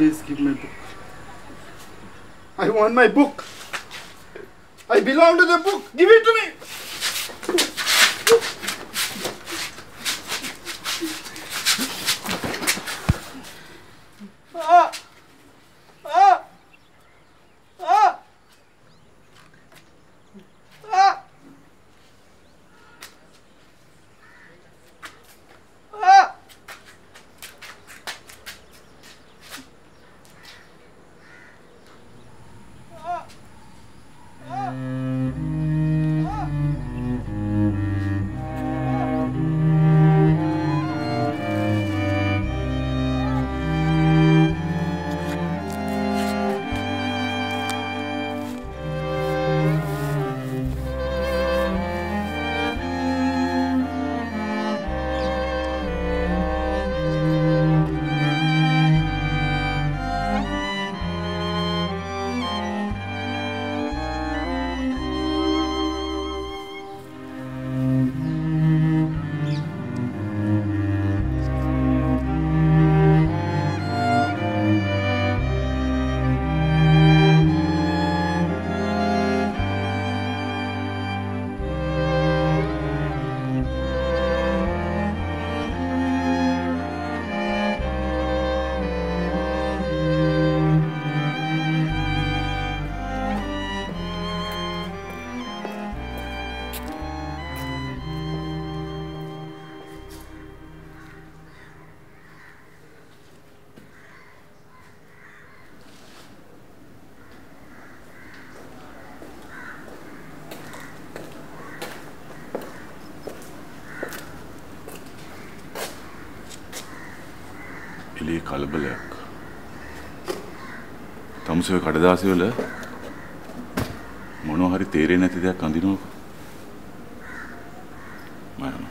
Please give my book. I want my book. I belong to the book. Give it to me. එළියේ කලබලයක්. තමුසේ කඩදාසි වල මොනවා හරි තේරෙන්නේ නැති දෙයක් අඳිනවක. මම.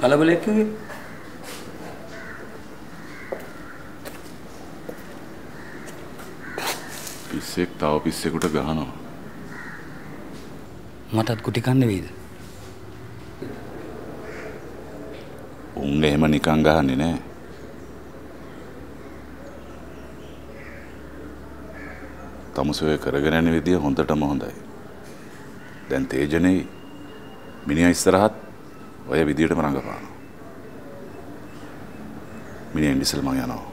කලබලයක් කිව්වේ? පිස්සෙක් තව පිස්සෙකුට ගහනවා. මටත් කුටි කන්න වෙයිද? උන් එහෙම නිකන් ගහන්නේ නෑ. තමුසේ ඔය කරගෙන යන විදිය හොඳටම හොඳයි. දැන් තේජනේ මිනිහා ඉස්සරහත් ඔය විදියටම රඟපානවා. මිනිහා ඉන්දිසල් මං යනවා.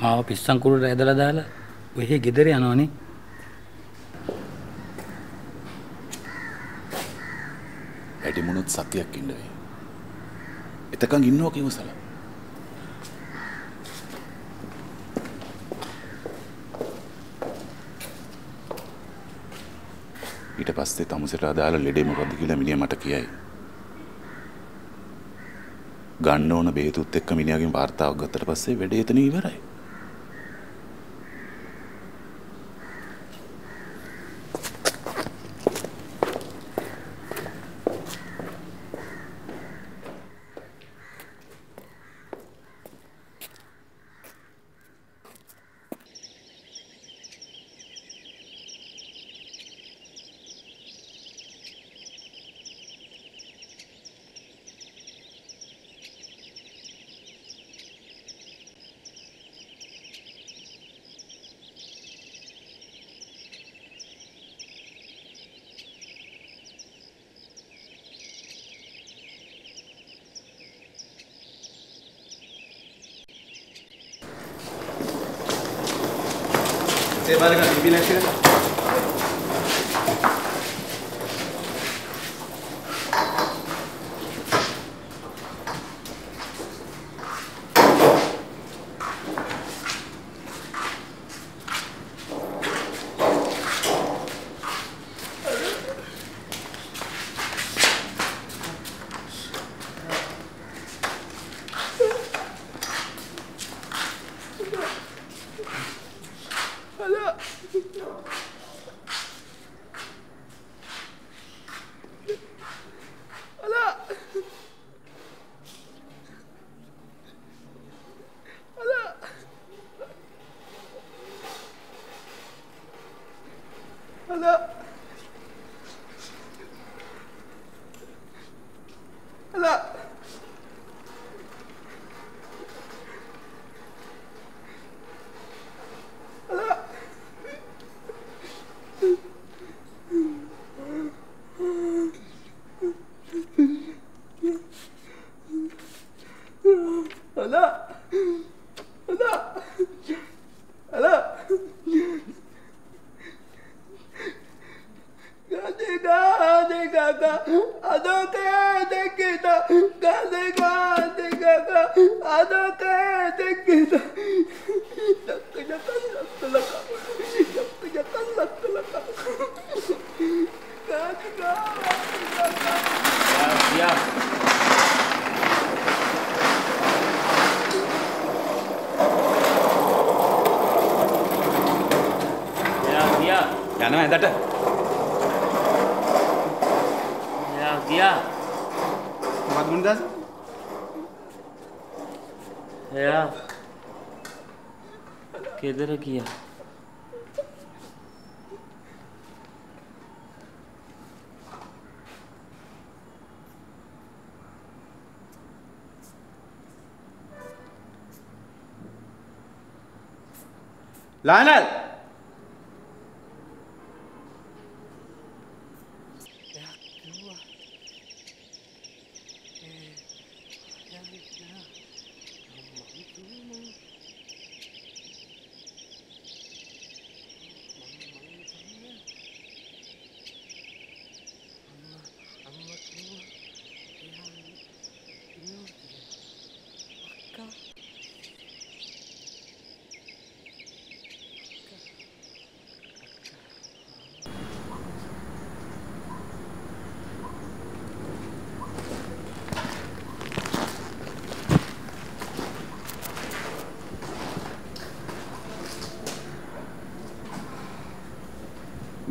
මාව පිස්සන් කුරුට ඇදලා දාලා ඔහෙ ගෙදර යනවනේ. වැඩි මුණුත් සතියක් ඉන්න වෙයි. එතකන් ඉන්නවා කිව්වසලා. ඊට පස්සේ තමුසෙට අදාළ ලෙඩේ මොකද්ද කියලා මිනිහා මට කියයි. ගන්න ඕන බේතුත් එක්ක මිනිහාගෙන් වාර්තාවක් ගත්තට පස්සේ වැඩේ එතන ඉවරයි. de Vargas y Villager があの帰ってきた風があってきたあの帰ってきた යනවා ඇඳට. එයා ගියා මොකද මුන්දාස? එයා ගෙදර ගියා ලයනල්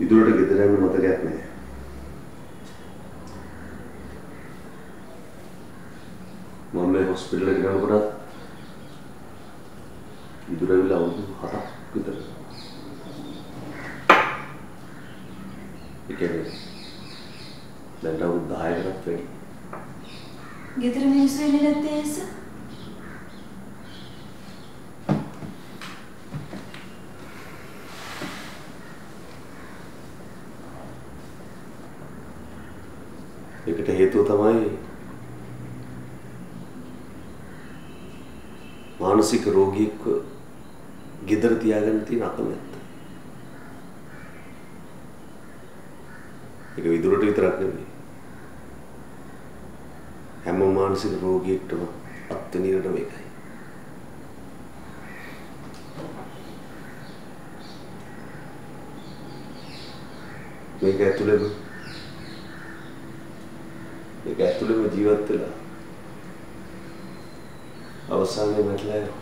විදුරට ගෙදර යන්න මතකයක් නැහැ. මම මේ හොස්පිටල් එකට යනකොටත් විදුර ඇවිල්ලා අවුරුදු 7ක් විතර. ඒ කියන්නේ දැන් අවුරුදු 10කටත් වැඩි. ගෙදර මිනිස්සු එන්නේ නැත්තේ ඇස? හේතුව තමයි මානසික රෝගියෙක්ව ගෙදර තියාගන්න තියෙන අකමැත්ත. ඒක විදුරට විතරක් නෙමෙයි. හැම මානසික රෝගියෙක්ටම අත්විඳින මේකයි. මේක ඇතුළේම ඒක ඇතුළේම ජීවත් වෙලා අවසානයේ මැරලා යනවා.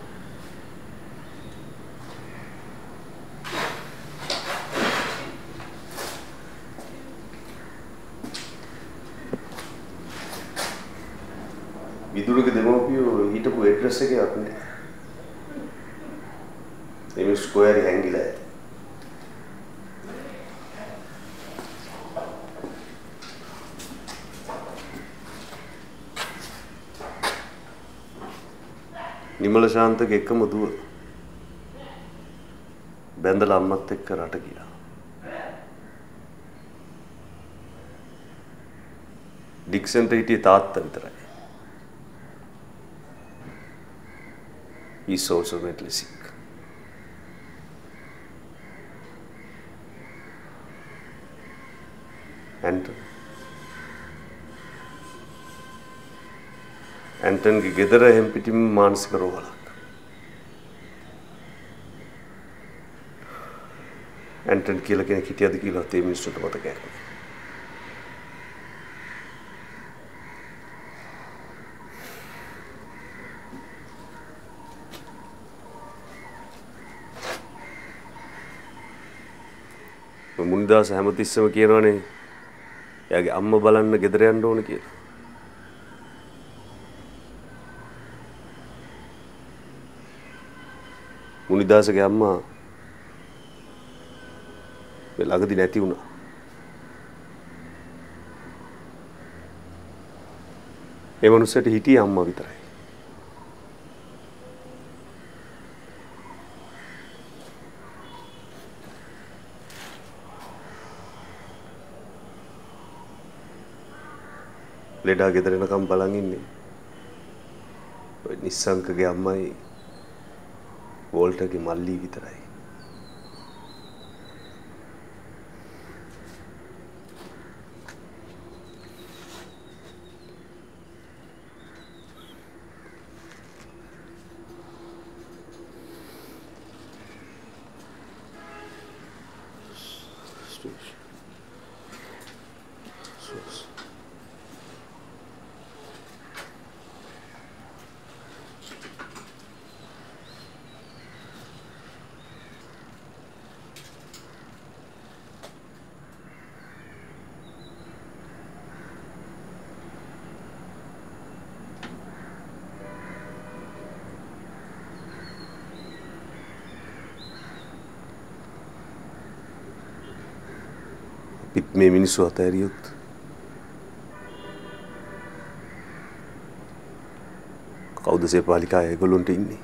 විදුරක දෙමව්පියෝ හිටපු ඇඩ්‍රස් එකවත් නැහැ. එමේ ස්ක්වයර් හැංගිලා ඇති. නිමල ශාන්තක එකම දුව බැඳලා අම්මත් එක්ක රට ගියා. ඩික්සන්ට හිටියේ තාත්තා විතරයි. He's also mentally sick. Anton ඇන්ටන්ගේ ගෙදර එහෙම් පිටිම මානසික රෝහලක්. ඇන්ටන් කියලා කෙනෙක් හිටියද කියලා තේ මිනිස්සුන්ට මතකයක් නැහැ. මුනිදාස හැමතිස්සම කියනවනේ එයාගේ අම්මා බලන්න ගෙදර යන්න ඕන කියලා. මුනිදාසගේ අම්මා මේ ළඟදි නැති වුණා. ඒ මනුස්සයට හිටියේ අම්මා විතරයි. ලෙඩා ගෙදර එනකම් බලන් ඉන්නේ. ඔය නිස්සංකගේ අම්මයි वोल्टा की माली की तरह ही। මේ මිනිස්සු අතෑරියොත් කවුද සේපාලිකා ඒගොල්ලොන්ට ඉන්නේ?